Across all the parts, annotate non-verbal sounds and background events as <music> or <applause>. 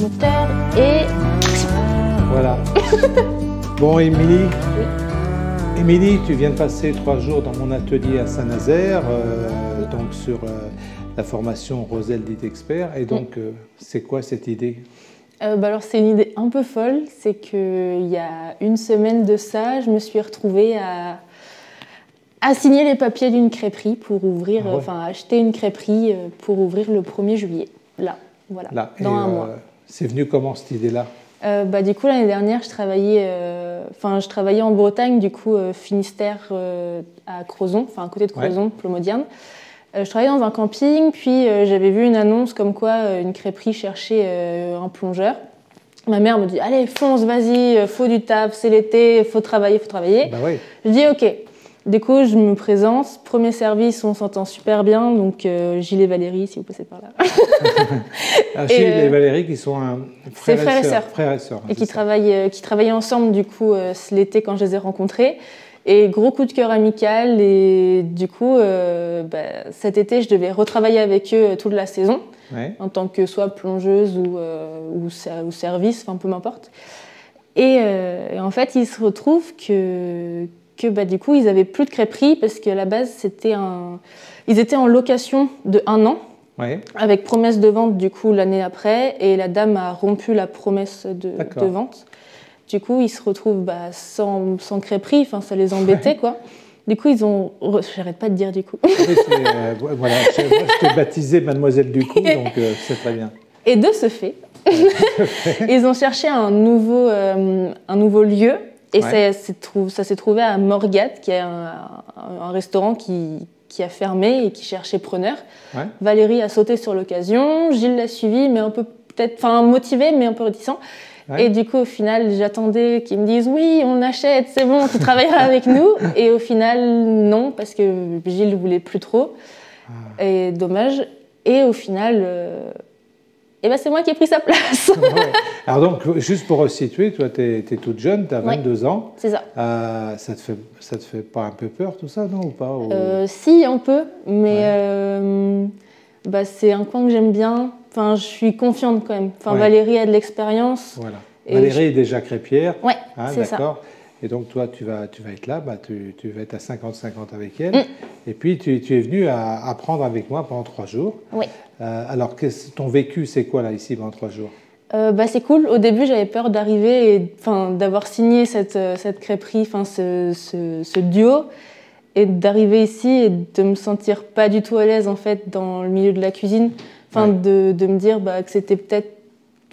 Moteur et... Voilà. <laughs> bon, Émilie. Émilie, tu viens de passer trois jours dans mon atelier à Saint-Nazaire, euh, donc sur euh, la formation Roselle dit expert. Et donc, euh, c'est quoi cette idée? Bah alors c'est une idée un peu folle, c'est qu'il y a une semaine de ça, je me suis retrouvée à, à signer les papiers d'une crêperie pour ouvrir, ah enfin acheter une crêperie pour ouvrir le 1er juillet, là, voilà, dans un mois. C'est venu comment cette idée-là? Euh, bah, du coup, l'année dernière, je travaillais, euh, je travaillais en Bretagne, du coup, euh, Finistère à Crozon, enfin, à côté de Crozon, ouais. Je travaillais dans un camping, puis j'avais vu une annonce comme quoi une crêperie cherchait un plongeur. Ma mère me dit Allez, fonce, vas-y, faut du taf, c'est l'été, faut travailler, faut travailler. Bah. Je dis Ok. Du coup, je me présente. Premier service, on s'entend super bien. Donc, euh, Gilles et Valérie, si vous passez par là. <laughs> ah, Gilles et, euh, Valérie, qui sont un frère, frères, et sœurs. Frères et sœurs. Et qui travaillent, euh, qui travaillaient ensemble, du coup, l'été quand je les ai rencontrés. Et gros coup de cœur amical. Et du coup, bah, cet été, je devais retravailler avec eux toute la saison. Ouais. En tant que soit plongeuse ou, ou, ou service, enfin, peu m'importe. Et, et en fait, il se retrouve que que bah, du coup, ils n'avaient plus de crêperie parce qu'à la base, c'était un... ils étaient en location de un an. Ouais. Avec promesse de vente du coup l'année après et la dame a rompu la promesse de, de vente. Du coup ils se retrouvent bah, sans, sans crêperie, enfin ça les embêtait ouais. quoi. Du coup ils ont, j'arrête pas de dire du coup. Oui, euh, <laughs> voilà, je t'ai baptisée Mademoiselle du coup <laughs> donc euh, c'est très bien. Et de ce fait, <laughs> ils ont cherché un nouveau, euh, un nouveau lieu et ouais. ça s'est trouvé à Morgat, qui est un, un, restaurant qui, qui, a fermé et qui cherchait preneur. Ouais. Valérie a sauté sur l'occasion, Gilles l'a suivi, mais un peu peut-être, enfin motivé, mais un peu réticent. Ouais. Et du coup, au final, j'attendais qu'ils me disent oui, on achète, c'est bon, tu travailleras avec <laughs> nous. Et au final, non, parce que Gilles voulait plus trop. Ah. Et dommage. Et au final, euh, et ben c'est moi qui ai pris sa place. ouais. Alors donc, juste pour resituer, toi, tu es, es, toute jeune, tu as 22 ouais, ans. C'est ça. Euh, ça, te fait, ça te fait pas un peu peur tout ça, non ou pas ou... euh, Si, un peu, mais ouais. euh, bah, c'est un coin que j'aime bien. Enfin, je suis confiante quand même. Enfin, Valérie a de l'expérience. Voilà. Valérie je... est déjà crêpière. Ouais, hein, c'est ça. Et donc, toi, tu vas, tu vas être là, bah, tu, tu vas être à 50-50 avec elle. Mm. Et puis, tu, tu, es venu à apprendre avec moi pendant trois jours. Oui. Euh, alors, ton vécu, c'est quoi là, ici, pendant trois jours? Euh, bah, C'est cool. Au début, j'avais peur d'arriver et d'avoir signé cette, cette crêperie, ce, ce, ce duo, et d'arriver ici et de me sentir pas du tout à l'aise en fait, dans le milieu de la cuisine. Enfin, ouais. de, de, me dire bah, que c'était peut-être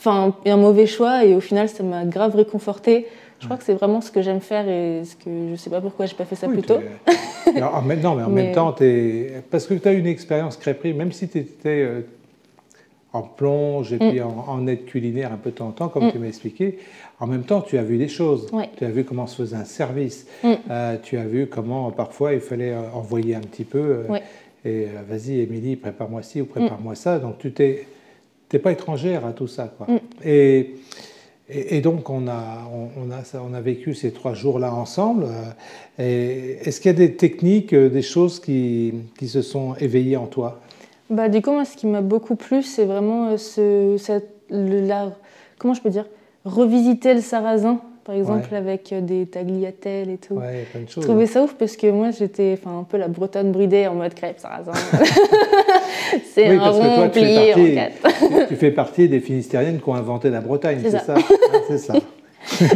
un mauvais choix, et au final, ça m'a grave réconfortée. Je crois que c'est vraiment ce que j'aime faire et ce que je ne sais pas pourquoi je n'ai pas fait ça oui, plus tôt. <laughs> en, non, mais en mais... même temps, es... parce que tu as une expérience crêperie, même si tu étais euh, en plonge et mm. puis en, en, aide culinaire un peu de temps en temps, comme mm. tu m'as expliqué, en même temps, tu as vu des choses. Tu as vu comment se faisait un service. Mm. Euh, tu as vu comment parfois il fallait euh, envoyer un petit peu. Euh. Et vas-y, Émilie, prépare-moi ci ou prépare-moi ça. Donc tu t'es pas étrangère à tout ça. Quoi. Et. Et, donc, on a, on, on a vécu ces trois jours-là ensemble. Est-ce qu'il y a des techniques, euh, des choses qui, qui se sont éveillées en toi? Bah, Du coup, moi, ce qui m'a beaucoup plu, c'est vraiment euh, ce, cette, la, comment je peux dire, revisiter le sarrasin, par exemple, ouais. avec euh, des tagliatelles et tout. Ouais, plein de choses. Je trouvais ça ouf parce que moi, j'étais un peu la bretonne bridée en mode crêpe sarrasin. <laughs> c'est oui, un rond toi, plié partie, en quatre. <laughs> tu fais partie des Finistériennes qui ont inventé la Bretagne, c'est ça, ça ah, C'est ça. <laughs>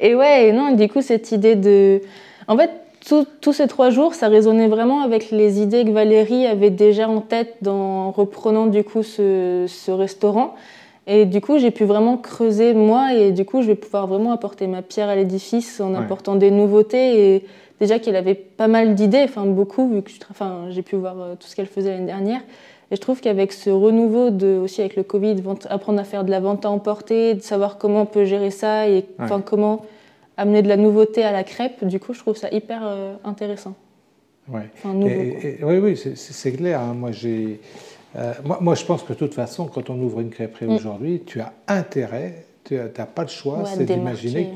et ouais, et non, du coup, cette idée de. En fait, tous ces trois jours, ça résonnait vraiment avec les idées que Valérie avait déjà en tête en reprenant du coup ce, ce restaurant. Et du coup, j'ai pu vraiment creuser moi et du coup, je vais pouvoir vraiment apporter ma pierre à l'édifice en ouais. apportant des nouveautés. Et déjà qu'elle avait pas mal d'idées, enfin beaucoup, vu que enfin, j'ai pu voir euh, tout ce qu'elle faisait l'année dernière. Et je trouve qu'avec ce renouveau, de, aussi avec le Covid, apprendre à faire de la vente à emporter, de savoir comment on peut gérer ça et ouais. comment amener de la nouveauté à la crêpe, du coup, je trouve ça hyper euh, intéressant. Ouais. Enfin, nouveau, et, et, oui, oui, c'est clair. Hein. Moi, j'ai. Euh, moi, moi, je pense que de toute façon, quand on ouvre une crêperie mm. aujourd'hui, tu as intérêt, tu n'as pas le choix, ouais, c'est d'imaginer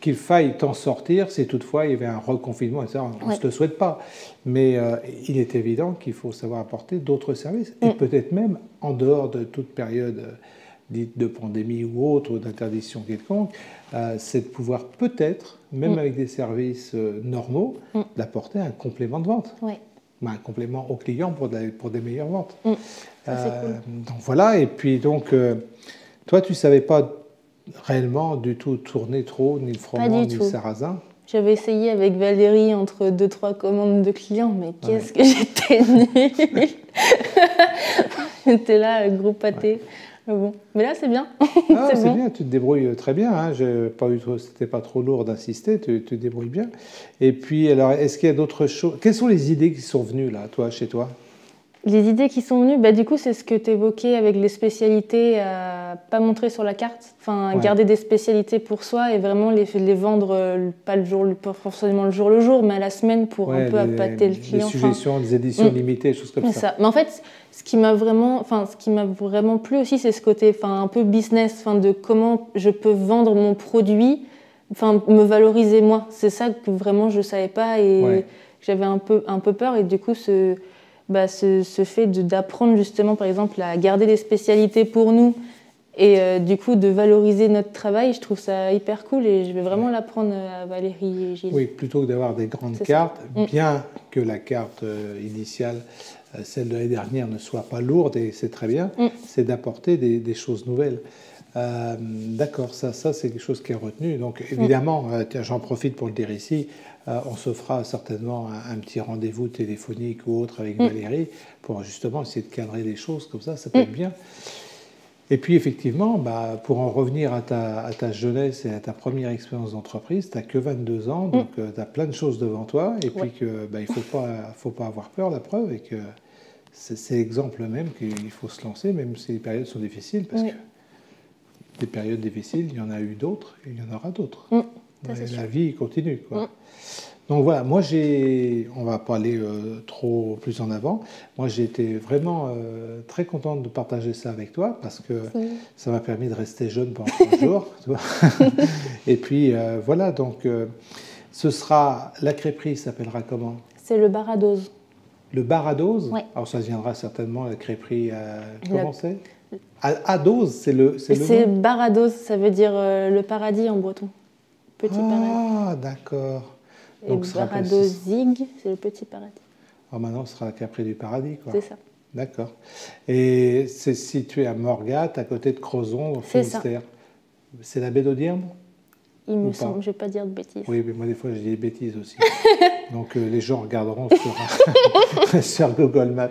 qu'il faille t'en sortir si toutefois il y avait un reconfinement, etc. On ne se le souhaite pas. Mais euh, il est évident qu'il faut savoir apporter d'autres services. Et mm. peut-être même en dehors de toute période euh, dite de pandémie ou autre, ou d'interdiction quelconque, euh, c'est de pouvoir peut-être, même mm. avec des services normaux, d'apporter un complément de vente. Un complément au client pour, pour des meilleures ventes. Cool. Donc voilà, et puis donc, toi tu ne savais pas réellement du tout tourner trop, ni le froment, ni le sarrasin. J'avais essayé avec Valérie entre deux, trois commandes de clients, mais qu'est-ce que <laughs> j'étais nulle <laughs> J'étais là, gros pâté. Mais, bon. mais là, c'est bien. Ah, <laughs> c'est bien, tu te débrouilles très bien. Hein. Pas c'était pas trop lourd d'insister, tu, tu, te débrouilles bien. Et puis, alors, est-ce qu'il y a d'autres choses Quelles sont les idées qui sont venues là, toi, chez toi? Les idées qui sont venues, bah, du coup, c'est ce que tu évoquais avec les spécialités à pas montrer sur la carte, enfin garder des spécialités pour soi et vraiment les, les vendre euh, pas le jour, pas forcément le jour le jour, mais à la semaine pour un peu appâter le client. Des suggestions, des éditions mm. limitées, choses comme ça. ça. Mais en fait, ce qui m'a vraiment, enfin ce qui m'a vraiment plu aussi, c'est ce côté, enfin un peu business, enfin de comment je peux vendre mon produit, enfin me valoriser moi. C'est ça que vraiment je savais pas et j'avais un peu un peu peur et du coup ce bah, ce, fait d'apprendre justement, par exemple, à garder des spécialités pour nous et euh, du coup de valoriser notre travail, je trouve ça hyper cool et je vais vraiment l'apprendre à Valérie et Gilles. Oui, plutôt que d'avoir des grandes cartes, mm. bien que la carte euh, initiale, euh, celle de l'année dernière, ne soit pas lourde et c'est très bien, mm. c'est d'apporter des, choses nouvelles. D'accord, ça, ça c'est quelque chose qui est retenu. Donc mm. évidemment, j'en profite pour le dire ici, on se fera certainement un, petit rendez-vous téléphonique ou autre avec mm. Valérie pour justement essayer de cadrer les choses comme ça, ça peut être mm. bien. Et puis effectivement, bah, pour en revenir à ta, jeunesse et à ta première expérience d'entreprise, tu n'as que 22 ans, mm. donc euh, tu as plein de choses devant toi, et puis que bah, il ne faut pas, faut pas avoir peur, la preuve, et que c'est l'exemple même qu'il faut se lancer, même si les périodes sont difficiles, parce que des périodes difficiles, il y en a eu d'autres, et il y en aura d'autres. La vie continue. Quoi. Donc voilà, moi j'ai, on va pas aller euh, trop plus en avant, moi j'ai été vraiment euh, très contente de partager ça avec toi parce que ça m'a permis de rester jeune pendant trois <laughs> jours. <laughs> Et puis euh, voilà, donc ce sera, la crêperie s'appellera comment? C'est le Baradose. Le Baradose Oui. Alors ça viendra certainement la crêperie, comment c'est? à, dose, c'est le, c'est le ça veut dire le paradis en breton. Petit ah, d'accord. Et Baradozig, c'est le petit paradis. Alors maintenant, ce sera la Capri du paradis, quoi. C'est ça. D'accord. Et c'est situé à Morgat, à côté de Crozon, au Finistère. C'est la baie d'Audirme Il me semble, je ne vais pas dire de bêtises. Oui, mais moi, des fois, je dis des bêtises aussi. <laughs> Donc, euh, les gens regarderont <laughs> sur, Google Maps.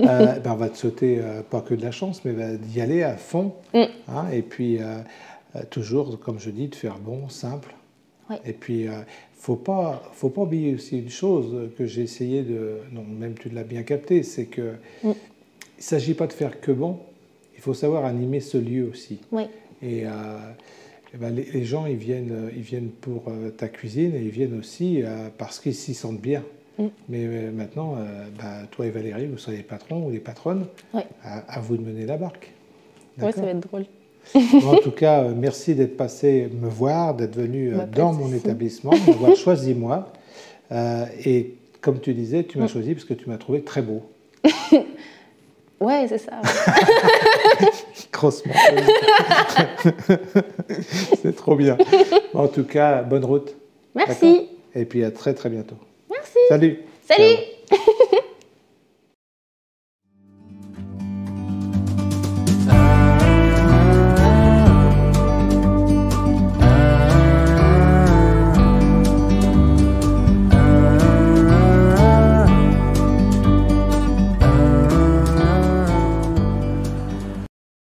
Euh, ben, on va te sauter, euh, pas que de la chance, mais d'y aller à fond. Mm. Hein, et puis, toujours, comme je dis, de faire bon, simple. Et puis, faut pas, faut pas oublier aussi une chose que j'ai essayé de, non, même tu l'as bien capté, c'est que mm. il s'agit pas de faire que bon, il faut savoir animer ce lieu aussi. Et, euh, ben, les, gens, ils viennent, ils viennent pour euh, ta cuisine et ils viennent aussi euh, parce qu'ils s'y sentent bien. Mm. Mais maintenant, ben, toi et Valérie, vous serez les patrons ou les patronnes. À, vous de mener la barque. Oui, ça va être drôle en tout cas, euh, merci d'être passé me voir, d'être venu euh, bah, dans mon établissement, d'avoir choisi moi. Euh, et comme tu disais, tu m'as mm. choisi parce que tu m'as trouvé très beau. <laughs> ouais, c'est ça. <laughs> Grossement. <laughs> c'est trop bien. En tout cas, bonne route. Merci. Et puis à très très bientôt. Merci. Salut. Salut.